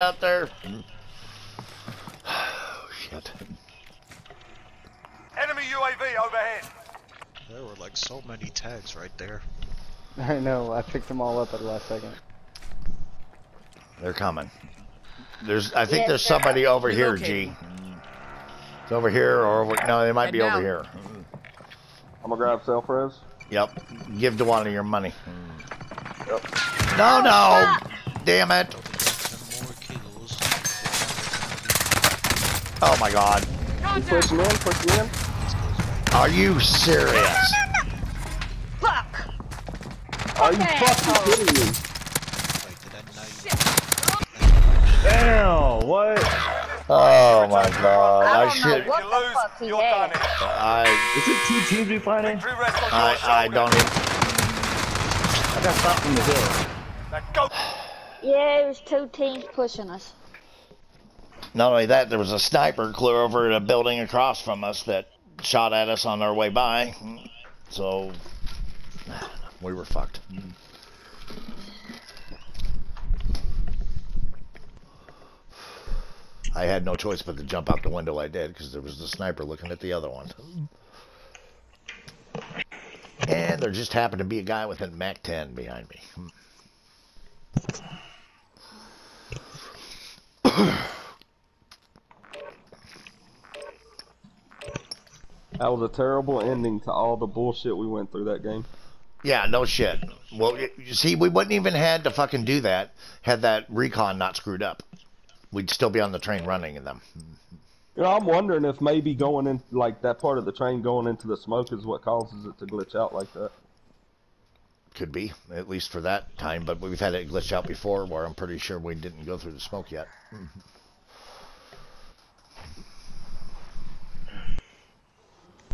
out there. Oh, shit. Enemy UAV overhead. There were like so many tags right there. I know, I picked them all up at the last second. They're coming. There's, I think Yes, there's sir. somebody over here, G. It's over here, or over, no, they might Head be down. over here. I'm gonna grab self res. Yep. Give Dewana your money. Yep. No, no! Damn it! Ten more kills. Oh my god. You push him in, push him in. Are you serious? Fuck! Are you Okay. fucking kidding me? Like, did I not Damn, what? Oh my god. I I don't know should. you lose, you're had. done. I. Is it two teams we're fighting? Victory rests on I. I shoulders. don't even. I got stopped from the hill. Now go. Yeah, there's two teams pushing us. Not only that, there was a sniper clear over a building across from us that shot at us on our way by. So. We were fucked. I had no choice but to jump out the window. I did because there was the sniper looking at the other one. And there just happened to be a guy with a Mac 10 behind me. That was a terrible ending to all the bullshit we went through that game. Yeah, no shit. Well, you see, we wouldn't even had to fucking do that had that recon not screwed up. We'd still be on the train running in them. You know, I'm wondering if maybe going in like that part of the train going into the smoke is what causes it to glitch out like that. Could be, at least for that time, but we've had it glitch out before where I'm pretty sure we didn't go through the smoke yet.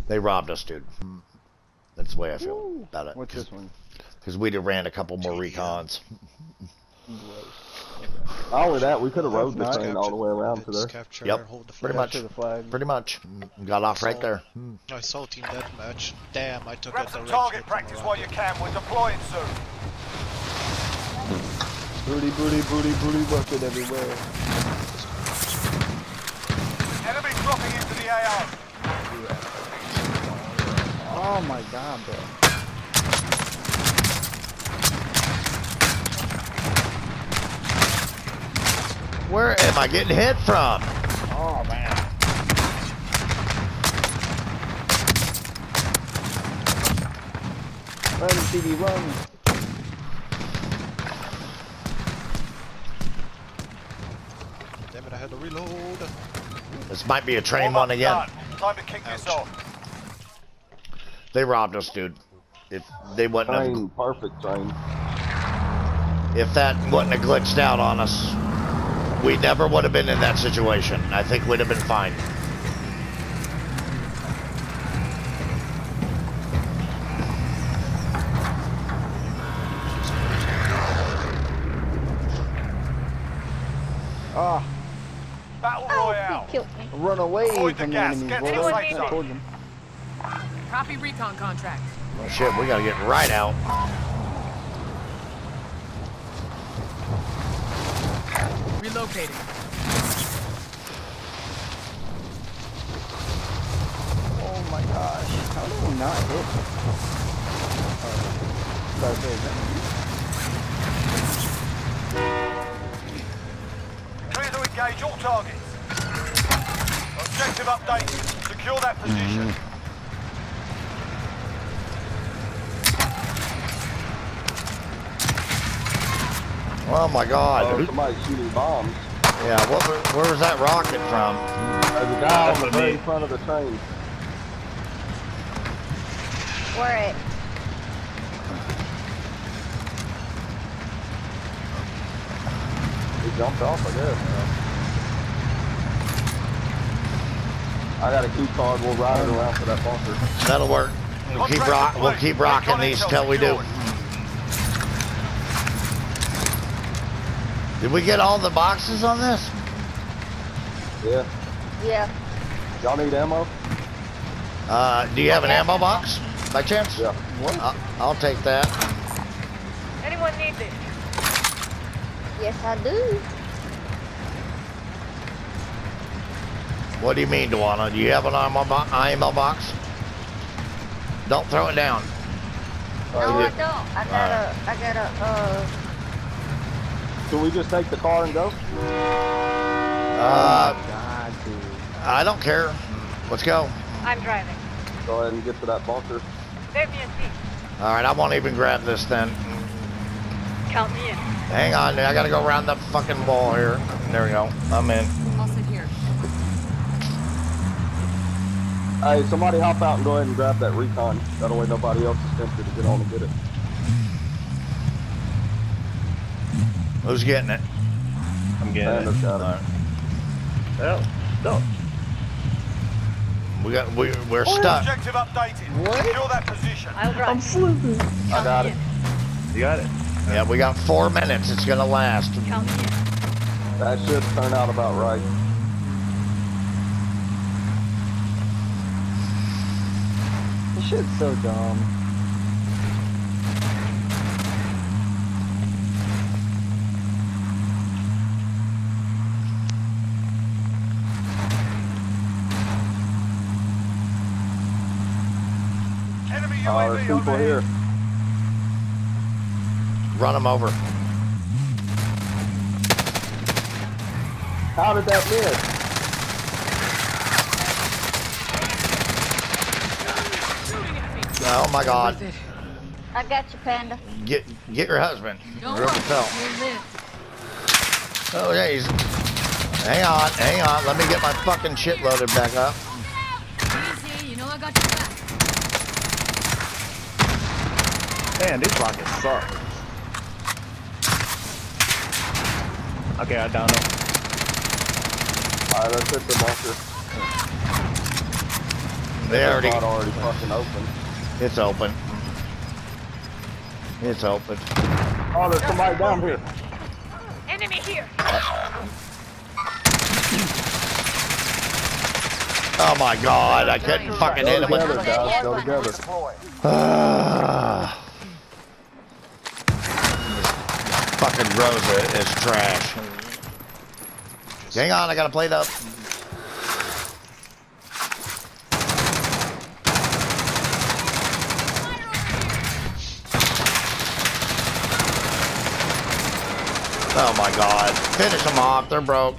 They robbed us, dude. That's the way I feel about it. What's this one? Because we'd have ran a couple more recons. All of that, we could have rode the That's train all the way around to It's there. capture, Yep, hold the pretty much. The flag. Pretty much. Got off right there. I saw team deathmatch. Damn, I took Grab it some target practice while you can. We're deploying soon. Booty, booty, booty, booty bucket everywhere. Enemy dropping into the AO. Oh my god, bro. Where am I getting hit from? Oh man. Run, CD, run. Damn it, I had to reload. This might be a train oh Warm one up's again. done. Time to kick this off. They robbed us, dude. If they wouldn't have, Train, perfect train. if that wouldn't have glitched out on us, we never would have been in that situation. I think we'd have been fine. Ah, Battle Oh, he killed me. run away Avoid the from the gas. enemies. Get boy. to the Anyone safe need zone. Towards them. Copy recon contract. Oh shit, we gotta get right out. Relocating. Oh my gosh. How do we not hit? Oh. Sorry, sorry, sorry. Clear to engage all targets. Objective updated. Secure that position. Mm-hmm. Oh my Oh, god. somebody shooting bombs. Yeah, what, where was that rocket from? There's a guy on the very front of the train. Where it? He jumped off, I guess. I got a key card. We'll ride it around for that bunker. That'll work. We'll keep rock. We'll keep rocking these till we do. Did we get all the boxes on this? Yeah. Yeah. Y'all need ammo? Uh, do you have an ammo box by chance? Yeah. What? I'll, I'll take that. Anyone need it? Yes, I do. What do you mean, Duana? Do you have an ammo, bo ammo box? Don't throw it down. No, I don't. I got right. a, I got a, uh, can we just take the car and go? Uh, God, dude. I don't care. Let's go. I'm driving. Go ahead and get to that bunker. Save me a seat. All right, I won't even grab this then. Count me in. Hang on, I gotta go around the fucking wall here. There we go. I'm in. I'll sit here. Hey, somebody hop out and go ahead and grab that recon. That way nobody else is tempted to get on and get it. Who's getting it? I'm getting Banner's it. got All it. right. Oh, no. We got we we're stuck. Objective updated. Secure that position. I'll drive. I'm sleeping. I got it. You got it. Yeah, we got four minutes. It's gonna last. Count me in. That should turn out about right. This shit's so dumb. Oh, there's people overhead. here. Run them over. How did that miss? Shooting at me. Oh my God. I got you, Panda. Get get your husband. Don't Wherever worry. he fell. You'll live. Oh yeah, he's. Hang on, hang on. Let me get my fucking shit loaded back up. Easy. You know I got your back. Man, these rockets suck. Okay, I downed him. Alright, let's hit the bunker. They already. Spot already fucking open. It's open. It's open. Oh, there's somebody down here. Enemy here. Oh my God! I couldn't fucking hit Go him with. together, guys. Go together. Ah. Fucking Rosa is trash. Hang on, I gotta plate up. Oh my god. Finish them off, they're broke.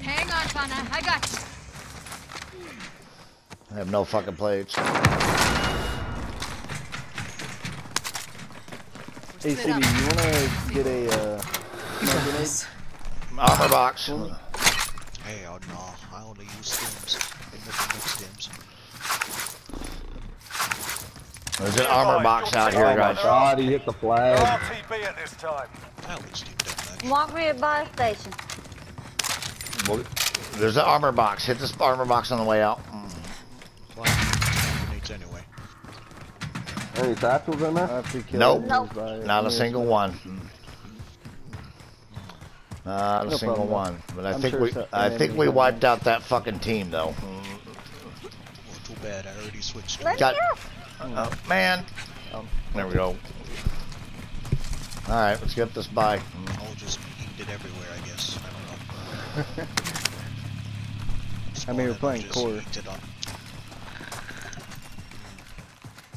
Hang on, Pana. I got you. I have no fucking plates. Hey, Split CD, you wanna get a, uh, grenade? Armor box. Hell no, I only use stims. Ain't nothing but stims. There's an armor box out here, Oh my guys. god, he hit the flag. RTB at this time. I only steam that. Walk me to buy a station. Well, There's an armor box. Hit this armor box on the way out. Any satchels in there? After you kill Nope. Nope. just buy it. Not a single one. Not a No single problem. one. But I I'm think sure we, so- I think we we wiped out that fucking team though. Well, too bad, I already switched. Let's Got- go. Oh man. Um, There we go. All right, let's get this by. I'll just eat it everywhere, I guess. I don't know. I mean, we're playing and core. just eat it on-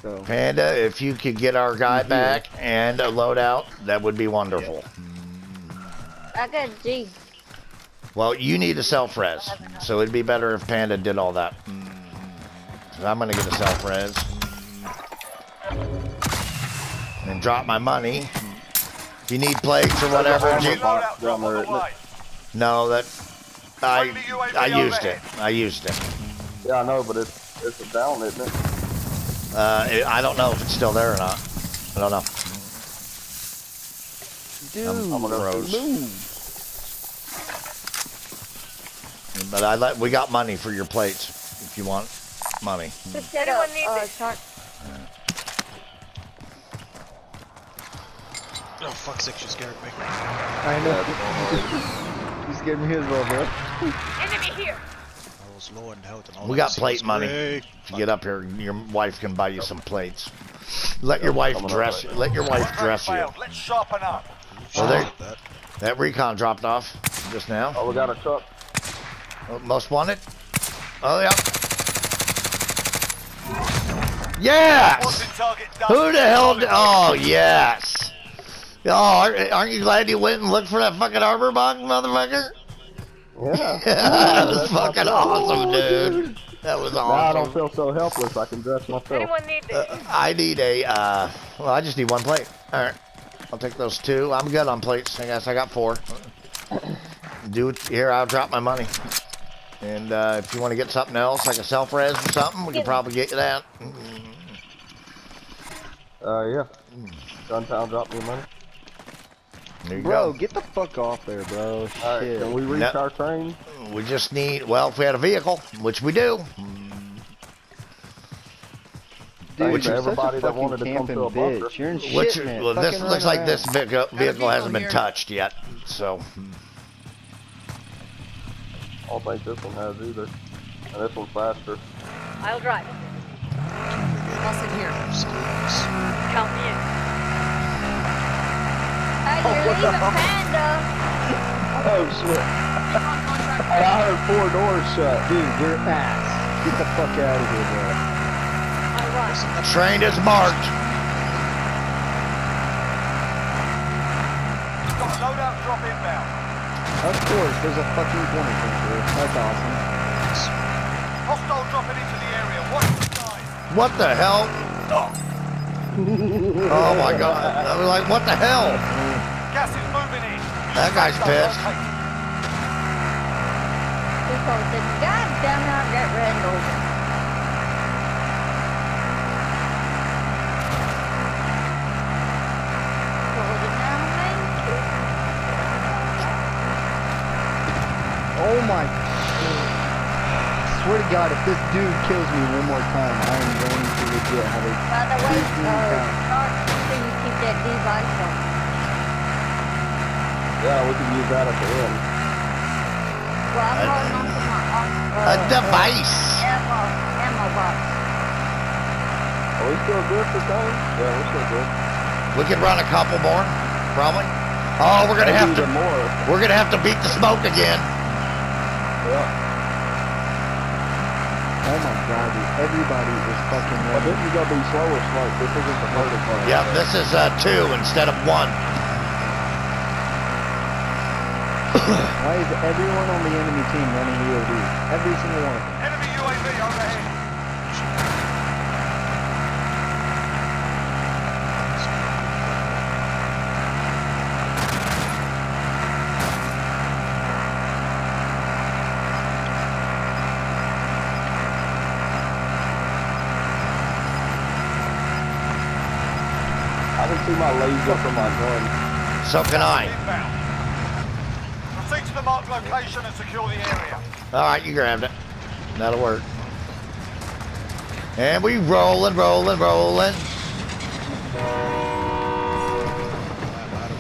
So, Panda, if you could get our guy mm-hmm. back and a loadout, that would be wonderful. I got G. Well, you need a self res, so it'd be better if Panda did all that. So I'm gonna get a self res and drop my money. If you need plates or whatever, Armor G- box Loadout drop down on there, the isn't it? way. no, that I I used it. I used it. Yeah, I know, but it's it's a down, isn't it? Uh, it- I don't know if it's still there or not. I don't know. dude, I'm- I'm gonna move. rose. But I let we got money for your plates if you want money. Just get Anyone a, need uh, this? shark. Oh, fuck, sake, you scared me. I know. you scared me as well, bro. Enemy here. I was low health and all We I got plate money. gray. If you get up here, your wife can buy you some plates. Let your wife dress. right Let your wife dress you. Let's sharpen up. Well, there- Shit like that. That recon dropped off just now. Oh, we got a truck. Oh, Most wanted. Oh yeah. Yes. What's in target done? Who the hell? d- Oh yes. Oh, aren't aren't you glad you went and looked for that fucking armor box, motherfucker? Yeah. that was fucking awesome, dude. That was awesome. Now I don't feel so helpless. I can dress myself. Anyone need this? Uh, I need a. Uh, well, I just need one plate. All right, I'll take those two. I'm good on plates. I guess I got four. Do it here. I'll drop my money. And uh, if you want to get something else, like a self res or something, we can probably get you that. Uh, yeah. Guntown drop me money. There you Bro, go. get the fuck off there, bro. All right, Shit. can we reach No. our train? We just need. Well, if we had a vehicle, which we do. Dude, Thanks to you're such everybody that wanted to come to a bunker. bitch. You're in shit, Which man. well, this looks run like this vehicle, vehicle hasn't been here. touched yet. So I don't think this one has either. And this one's faster. I'll drive. I'll sit here. Count me in. Hey, you're Panda. Oh shit! Recon I heard four doors shut. Dude, you're ass. Get the fuck out of here, bro. I'll run. train is marked. Loadout drop inbound. Of course, there's a fucking corner control. That's awesome. Hostile dropping into the area. Watch the skies. What the hell? Oh. Oh my god! I was like, what the hell? Gas is moving in. That guy's pissed. Located. People said, God I got ran over. Pulled it down, man. Oh my. Swear to God, if this dude kills me one more time, I am going to legit have a. By the way, Please, uh, please, start so you keep that device on. Yeah, we can use that at the end. Well, I'm holding on to my arm. A device. Ammo, ammo box. Are we still good for time? Yeah, we're still good. We could run a couple more, probably. Oh, we're gonna have to. even more. We're gonna have to beat the smoke again. Yeah. Oh my God. Everybody is fucking But this running. is gonna be slower smoke. This isn't the murder part. Yeah, this is uh, two instead of one. Why is everyone on the enemy team running EOD? Every single one of them. Enemy UAV overhead. I can see my laser from my gun. So can I. Inbound. Proceed to the marked location and secure the area. All right, you grabbed it. That'll work. And we rolling, rolling, rolling. I'm out.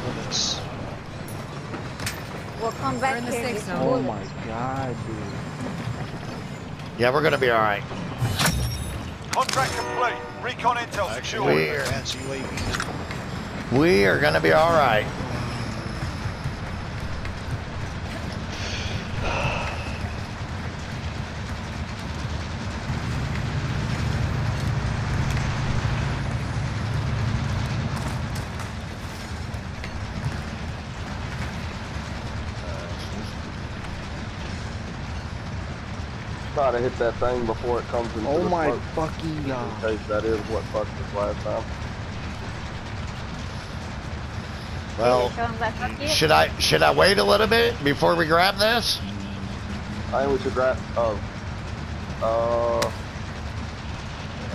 We'll come back in the here and safe zone. Oh my God, dude. Yeah, we're gonna be all right. Contract complete. Recon intel secure. secured. Weird. We are gonna be all right. To hit that thing before it comes into Oh the my smoke. fucking In case that is what fucked us last time. Well, Come back up here. should I should I wait a little bit before we grab this? I think we should grab. Oh. Uh.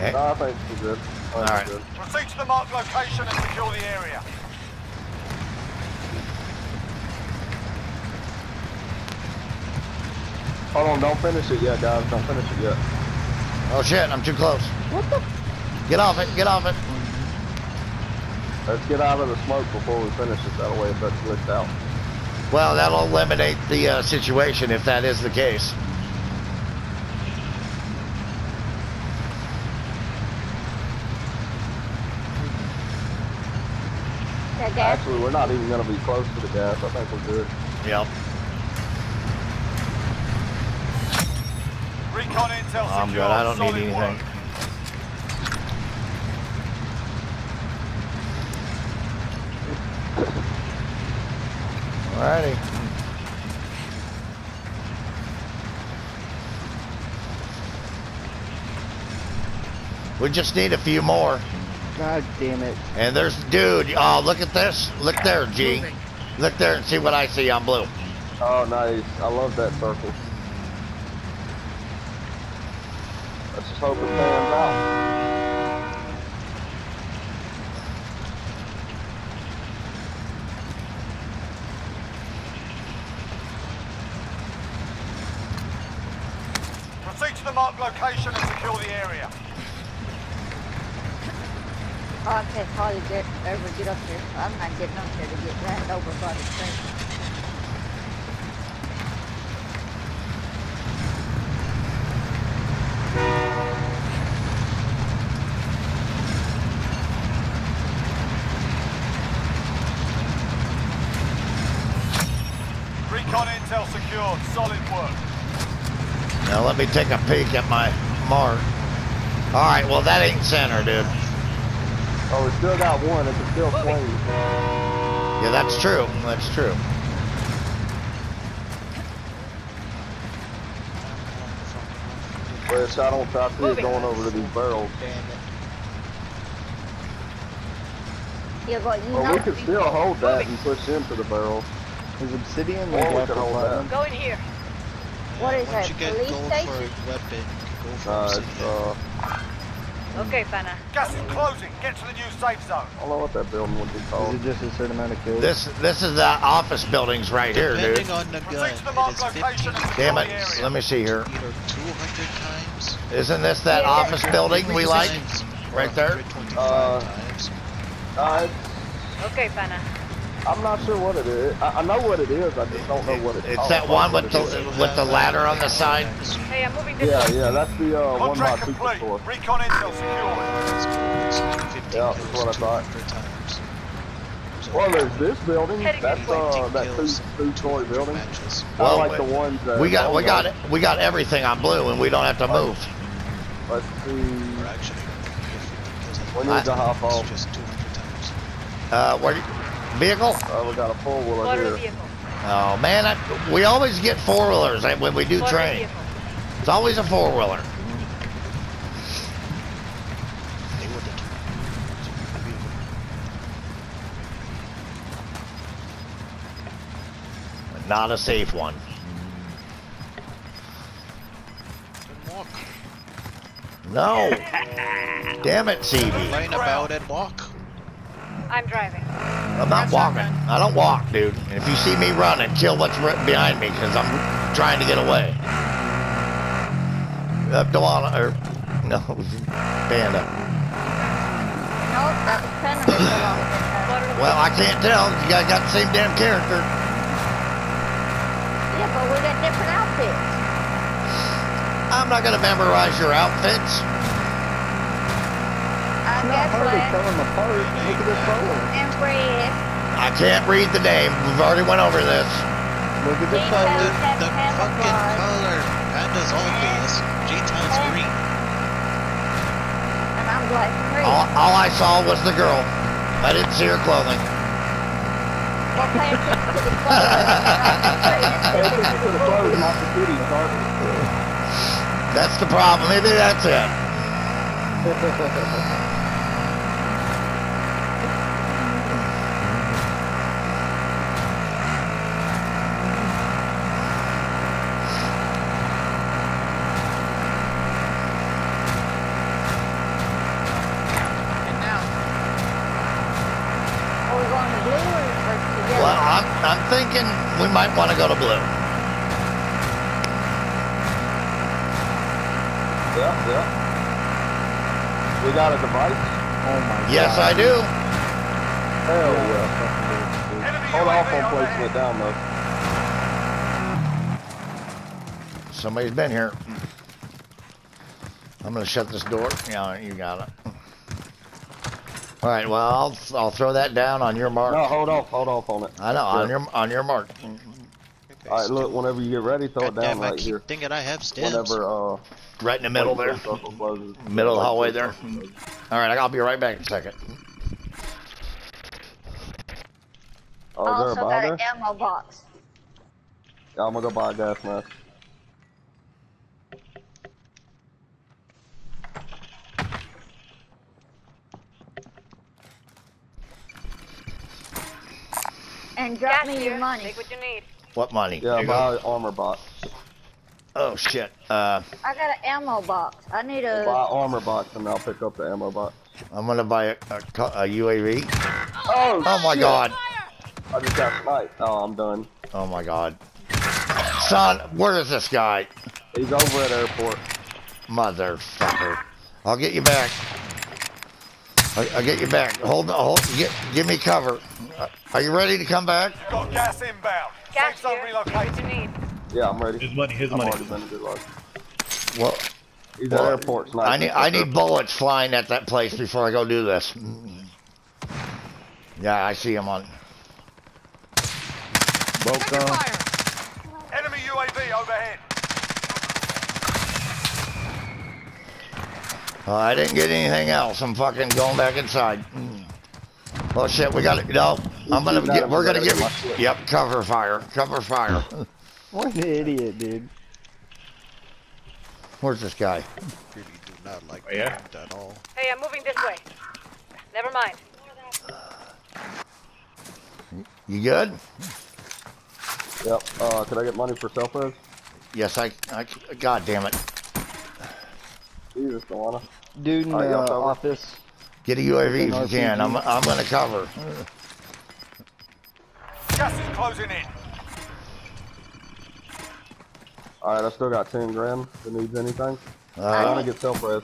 Eh, No, I think we're good. I think All we're right. good. Proceed to the marked location and secure the area. Hold on, don't finish it yet, guys. Don't finish it yet. Oh shit, I'm too close. What the? Get off it, get off it. Let's get out of the smoke before we finish it. That way it doesn't glitch out. Well, that'll eliminate the uh, situation if that is the case. Gas. Actually, we're not even going to be close to the gas. I think we're good. Yep. Recon Recon intel I'm good. I don't need anything. work. Alrighty. We just need a few more. God damn it. And there's, dude, oh, look at this. Look there, G. Look there and see what I see on blue. Oh, nice. I love that circle. Let's just hope it pans out. Proceed to the marked location and secure the area. Oh, I can't hardly get ever get up there. I'm not getting up there to get ran over by the train. Recon intel secured. Solid work. Now let me take a peek at my mark. Alright, well that ain't center, dude. Oh, we still got one. It's still flames. Yeah, that's true. That's true. But I don't try to going over to these barrels. Yeah, but you Well, we could still hold that and push into the barrel. Is obsidian Or like we after could hold platinum? Go in here. What is Once that, you get police gold station? for a weapon, you go for Uh, obsidian. it's, uh, Okay, Fana. Gas is closing. Get to the new safe zone. I don't know what that building would be called. Is it just a certain amount of kills? This this is the office buildings right here, dude. Depending on the gun, Proceed to the it marked is 15 Damn it. area. Let me see here. either 200 times. Isn't this that Yeah. office building we like? Right there? Uh, times. Uh, Okay, Fana. I'm not sure what it is. I, I know what it is. I just don't know what it's It's called. that one with the with the ladder on the side. Hey, I'm moving Yeah, way. yeah, that's the uh, one by Contract complete. Superstore. Recon intel secured. It's it's 15 Yeah, that's what I thought. 200 times. Well, there's this building. That's this way. uh, that two two story 200 building. matches. I Well, like the ones that We got we got it. We got everything on blue, and we don't have to move. Let's see. Or actually, We doesn't need to hop it's off. just 200 times. Uh, where? Vehicle? Uh, we got a four wheeler Water here. vehicle. Oh man, I, we always get four wheelers when we do Water train. vehicle. It's always a four wheeler. They would have Not a safe one. Walk. No. Damn it, CB. Complain about it, walk. I'm driving. I'm not walking. I don't walk, dude. And if you see me running, kill what's right behind me because I'm trying to get away. Uh, Dewana, or no, Panda. No, that was Panda that fell off that Water time. Well, I can't tell. You guys got the same damn character. Yeah, but we got different outfits. I'm not gonna memorize your outfits. I not guess hard to tell them apart. Look at this color. and red. I can't read the name. We've already went over this. Look at the These color. The, have the fucking camouflage. color. Panda's obvious. G-Town's green. And I'm black and. All, all I saw was the girl. I didn't see her clothing. Well, pay to the clothes. Hey, it's just for the clothes, not the kitty. That's the problem. Maybe that's it. Are we going to blue or, or together? Well, I'm, I'm thinking we might want to go to blue. Yeah, yeah. We got a device? Oh my god. Yes, god. I do. Hell Yeah, yeah. fucking dude. Enemy Hold off UAV on placing overhead. it down though. Somebody's been here. I'm gonna shut this door. Yeah, you got it. All right. Well, I'll I'll throw that down on your mark. No, hold off, hold off on it. I know on your on your mark. All right, look. Whenever you get ready, throw it down damn, I right keep here. thinking I have stims. Whenever uh, Right in the middle there. Middle of the hallway there. All right, I'll be right back in a second. Oh, I is there also a buy got there? an ammo box. Yeah, I'm gonna go buy a gas mask. And drop Gas me here. your money. Take what you need. What money? Yeah, buy armor box. Oh shit. Uh, I got an ammo box. I need Buy a. armor box and I'll pick up the ammo box. I'm gonna buy a, a, a UAV. Oh, Oh my god. I just got sniped. Oh, I'm done. Oh my god. Son, where is this guy? He's over at airport. Motherfucker. I'll get you back. I- I'll get you back. Hold on. Hold. Get, give me cover. Uh, Are you ready to come back? Got gas inbound. Gas Safe zone here. What you need. Yeah, I'm ready. His money, his I've money. already been good luck. Well, He's at Well, airport sniping. I need I need bullets flying at that place before I go do this. Yeah, I see him on. Taking Boca. fire. Enemy UAV overhead. Uh, I didn't get anything else. I'm fucking going back inside. Oh shit, we got it. No, I'm gonna get. We're gonna gotta give. get. Yep, cover fire. Cover fire. What an idiot, dude. Where's this guy? Really do not like Oh, yeah? at all. Hey, I'm moving this way. Never mind. You good? Yep. Uh, could I get money for cell res? Yes, I. I. God damn it. Jesus, Delana. Dude in Alright, the y'all cover. office. Get a UAV if you can. I'm. I'm gonna cover. Gas is closing in. All right, I still got 10 grand. If it needs anything, I Uh, want to get self res.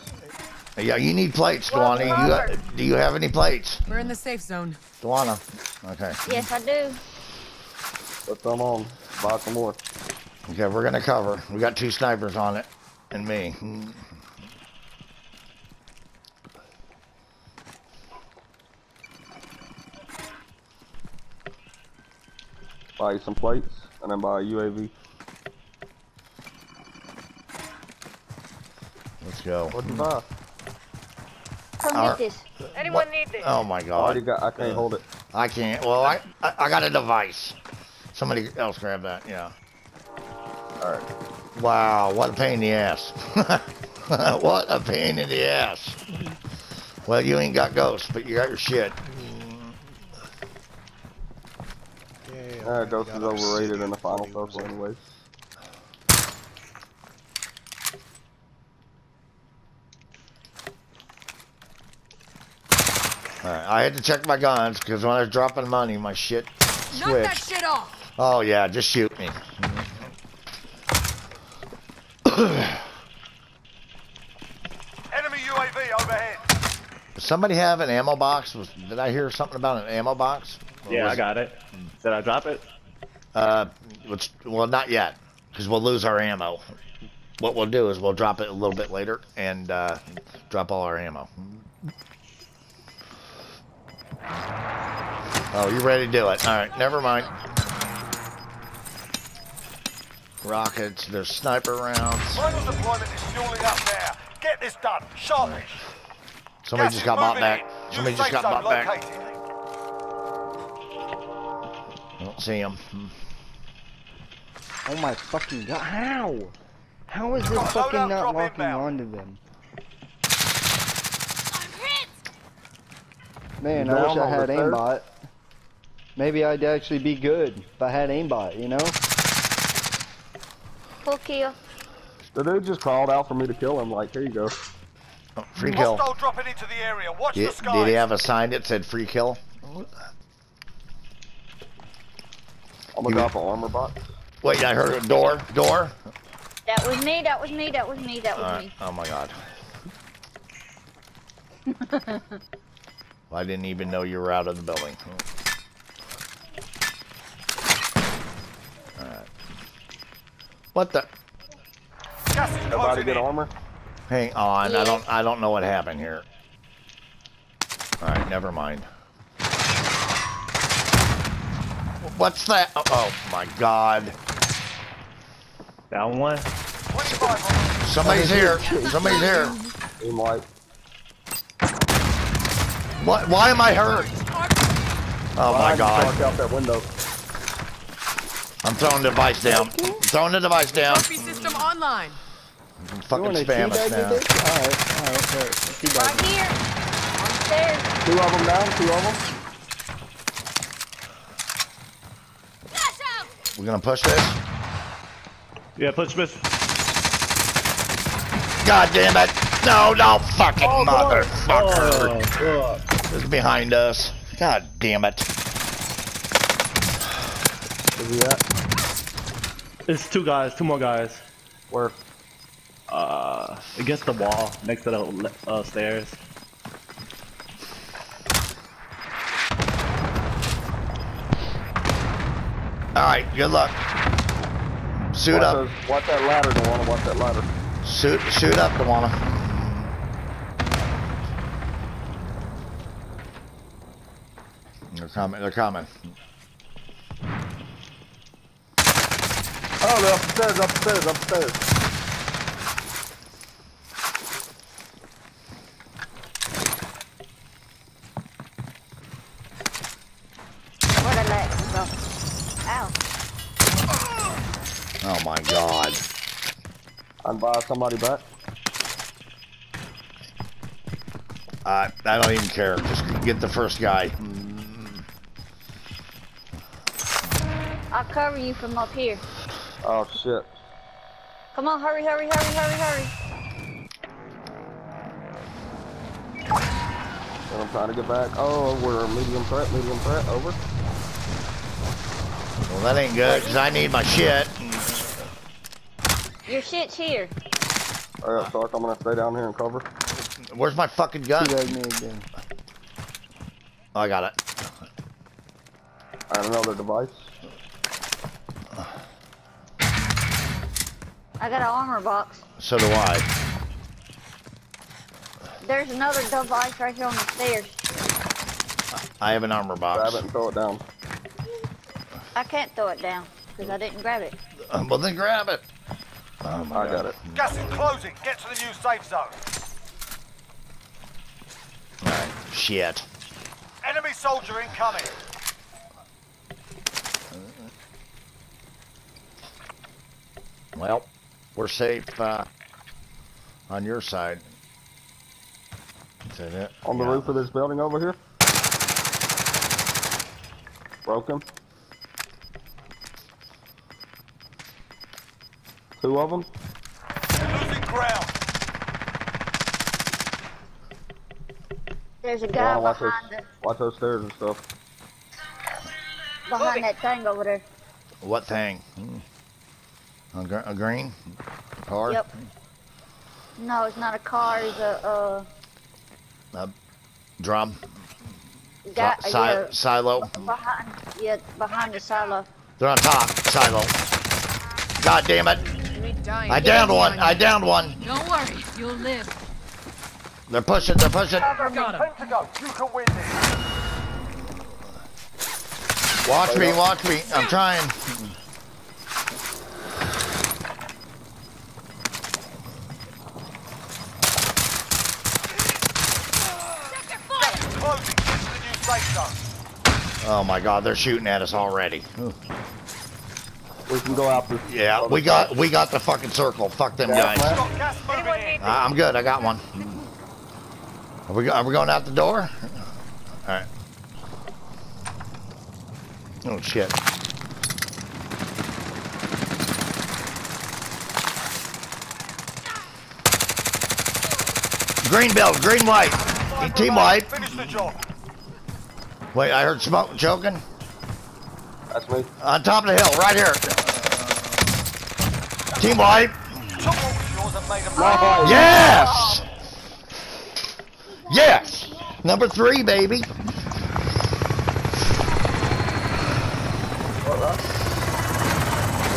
yeah, you need plates, Dwana. You got, do you have any plates, We're in the safe zone. Dwana? Okay. Yes, I do. Put some on. Buy some more. Okay, we're gonna cover. We got two snipers on it, and me. Buy you some plates, and then buy a UAV. Let's go. What'd you buy? Come Alright. get this. Anyone What? need this? Oh my I already god. got. I can't uh, hold it. I can't. Well, I, I I got a device. Somebody else grab that. Yeah. All right. Wow, what a pain in the ass. what a pain in the ass. Well, you ain't got ghosts, but you got your shit. Uh, Ghost is got overrated city in the final before he circle, anyways. Alright, I had to check my guns because when I was dropping money, my shit Knock that shit off. Oh yeah, just shoot me. Enemy UAV overhead. Does somebody have an ammo box? Was, did I hear something about an ammo box? Or Yeah, I got it. Did I drop it? Uh, which, well, not yet, because we'll lose our ammo. What we'll do is we'll drop it a little bit later and uh, drop all our ammo. Oh, you ready to do it? All right, never mind. Rockets, there's sniper rounds. Final deployment is fueling up there. Get this done. Sharpish. Somebody Gas just got bought back. Somebody just got zone bought back. Don't see him. Oh my fucking god. How? How is this Got a fucking loadout not drop locking onto them? Man, You I wish down I had the third? aimbot. Maybe I'd actually be good if I had aimbot, you know? Full kill. The dude just crawled out for me to kill him. Like, here you go. Oh, free kill. Hostile dropping into the area. Watch Did, the skies. did he have a sign that said free kill? I'm gonna drop an armor box. Wait, I heard a door. Door. That was me. That was me. That was me. That was All right. me. Oh my god. I didn't even know you were out of the building. Alright. What the? Gas is Everybody closing get armor? Hang on. I don't. I don't know what happened here. All right. Never mind. What's that? Oh, oh my god. Down one. Somebody's here. Somebody's here. Team white. What? Why am I hurt? Oh my god. Out that window. I'm throwing the device down. I'm throwing the device down. Trophy system online. I'm fucking spam us now. Alright, alright, alright. Right here. On. Two of them down, two of them. We're gonna push this. Yeah, push this. God damn it! No, no, fucking Oh, come motherfucker! Oh, fuck. It's behind us. God damn it! Where's he at? It's two guys, two more guys. Where? Uh, against the wall, next to the uh, stairs. All right, good luck. Suit watch up. Those, watch that ladder, don't watch that ladder. Suit, shoot up, Dewana. They're coming. They're coming. Oh, they're upstairs, upstairs, upstairs. Where the let go? Ow. Oh my God. Unbuy somebody back. I I don't even care. Just get the first guy. I'll cover you from up here. Oh shit. Come on, hurry, hurry, hurry, hurry, hurry. And I'm trying to get back. Oh, we're medium threat, medium threat, over. Well, that ain't good because I need my shit. Your shit's here. Alright, Stark, I'm gonna stay down here and cover. Where's my fucking gun? Teabag me again. Oh, I got it. I got another device. I got an armor box. So do I. There's another device right here on the stairs. I have an armor box. Grab it and throw it down. I can't throw it down because I didn't grab it. Well, then grab it. My I got it. Gas is closing. Get to the new safe zone. All right. Shit. Enemy soldier incoming. Well, we're safe uh, on your side. Is that it? On the Yeah. roof of this building over here. Broken. Two of them. You're losing ground. There's a guy watch those, behind the, watch those stairs and stuff. behind that thing over there. What thing? Hmm. A, gr- a green car? Yep. No, it's not a car. It's a Drum? uh, guy. Si- yeah, silo? behind. Yeah, behind the silo. They're on top. Silo. God damn it. Enemy dying. I downed one. I downed one. Don't worry, you'll live. They're pushing. They're pushing. Got him. Ten. You can win this. Watch me. Watch me. I'm trying. Closing. Get to the new safe zone. Oh my God. They're shooting at us already. Ooh. We can go out this. Yeah, we got we got the fucking circle. Fuck them Yeah, guys. man. Got gas moving in. I- I'm good. I got one. Are we, are we going out the door? All right. Oh, shit. Green belt, green white. Team white. Finish the job. Wait, I heard smoke choking. That's me. On top of the hill, right here. Team white. Took what was yours and made them Oh, Yes! Yes! Number three, baby.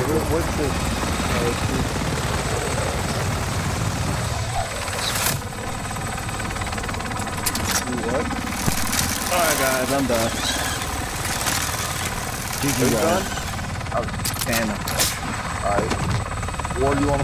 What- What's this? Let's see. You what? Alright guys, I'm done. GG Who's guys. done? Oh, damn it. Alright. War, you want to